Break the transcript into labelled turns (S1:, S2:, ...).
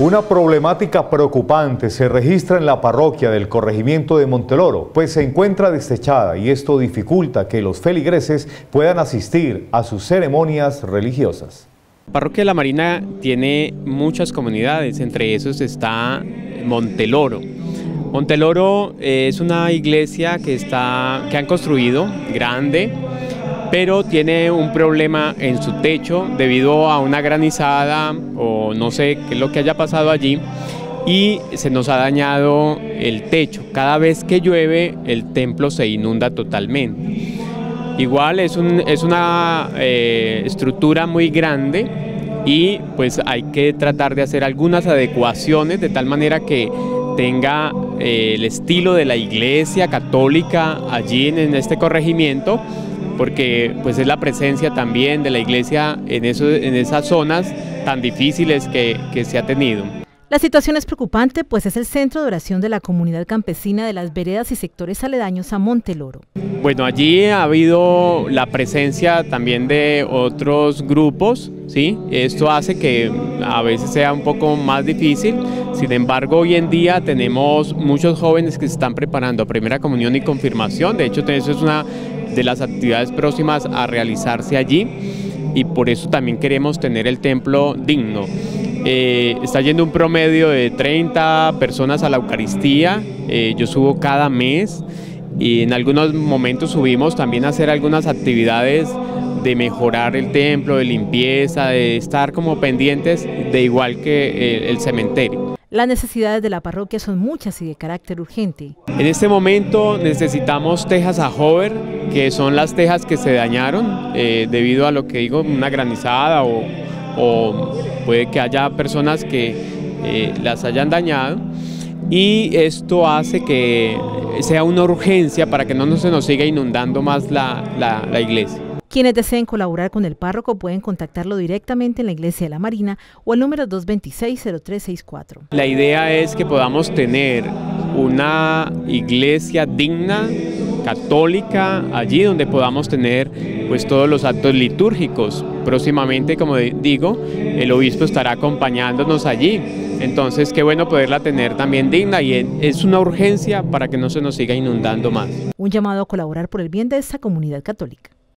S1: Una problemática preocupante se registra en la parroquia del corregimiento de Monteloro, pues se encuentra destechada y esto dificulta que los feligreses puedan asistir a sus ceremonias religiosas.
S2: La parroquia de la Marina tiene muchas comunidades, entre esos está Monteloro. Monteloro es una iglesia que, está, que han construido, grande, pero tiene un problema en su techo debido a una granizada o no sé qué es lo que haya pasado allí y se nos ha dañado el techo. Cada vez que llueve el templo se inunda totalmente. Igual es, una eh, estructura muy grande y pues hay que tratar de hacer algunas adecuaciones de tal manera que tenga eh, el estilo de la iglesia católica allí en este corregimiento porque pues es la presencia también de la iglesia en, eso, en esas zonas tan difíciles que, que se ha tenido.
S3: La situación es preocupante, pues es el centro de oración de la comunidad campesina de las veredas y sectores aledaños a Monteloro.
S2: Bueno, allí ha habido la presencia también de otros grupos, ¿sí? Esto hace que a veces sea un poco más difícil, sin embargo hoy en día tenemos muchos jóvenes que se están preparando a primera comunión y confirmación, de hecho eso es una de las actividades próximas a realizarse allí y por eso también queremos tener el templo digno. Eh, está yendo un promedio de 30 personas a la Eucaristía, eh, yo subo cada mes y en algunos momentos subimos también a hacer algunas actividades de mejorar el templo, de limpieza, de estar como pendientes de igual que eh, el cementerio.
S3: Las necesidades de la parroquia son muchas y de carácter urgente.
S2: En este momento necesitamos tejas a hover, que son las tejas que se dañaron eh, debido a lo que digo, una granizada o, puede que haya personas que eh, las hayan dañado. Y esto hace que sea una urgencia para que no se nos siga inundando más la, la iglesia.
S3: Quienes deseen colaborar con el párroco pueden contactarlo directamente en la Iglesia de la Marina o al número 226-0364.
S2: La idea es que podamos tener una iglesia digna, católica, allí donde podamos tener pues todos los actos litúrgicos. Próximamente, como digo, el obispo estará acompañándonos allí. Entonces, qué bueno poderla tener también digna y es una urgencia para que no se nos siga inundando más.
S3: Un llamado a colaborar por el bien de esta comunidad católica.